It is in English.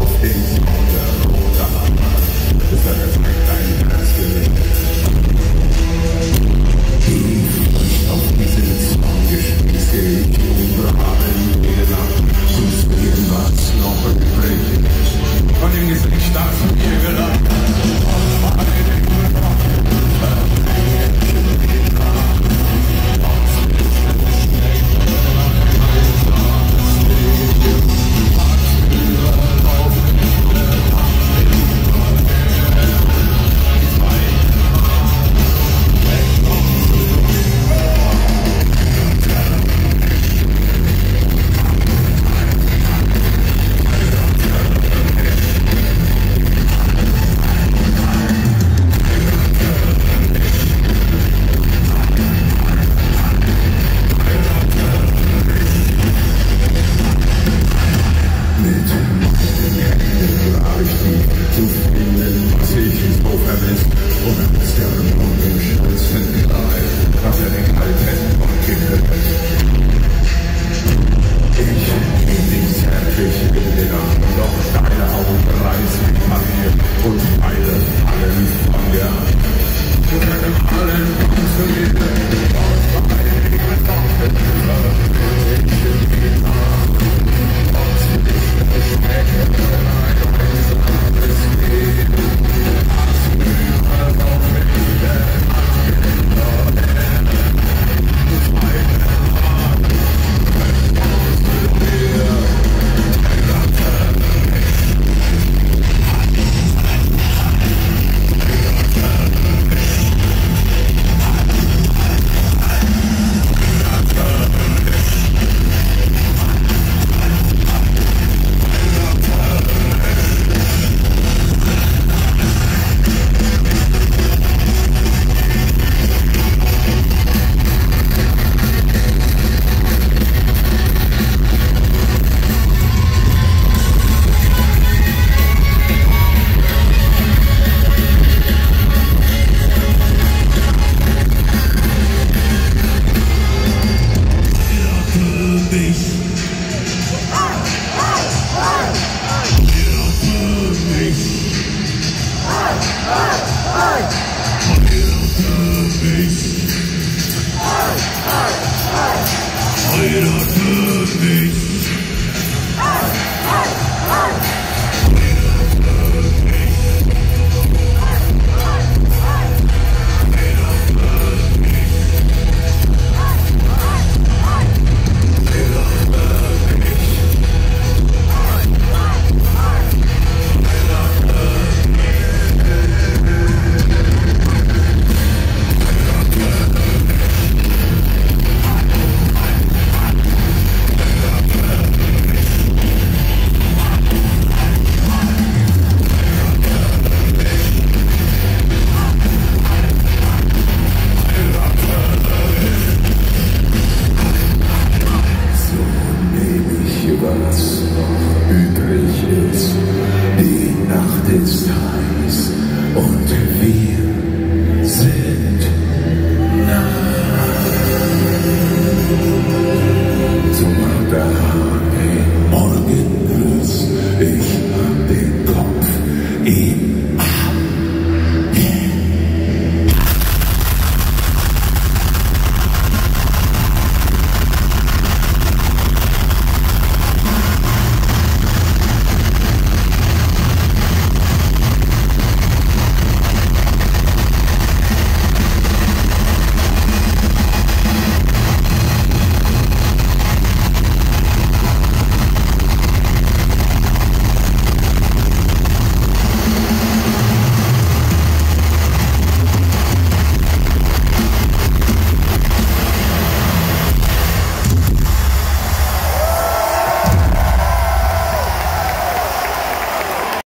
Auf den Sekunden runter, das.